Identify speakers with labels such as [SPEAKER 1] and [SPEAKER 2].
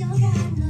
[SPEAKER 1] 就看了。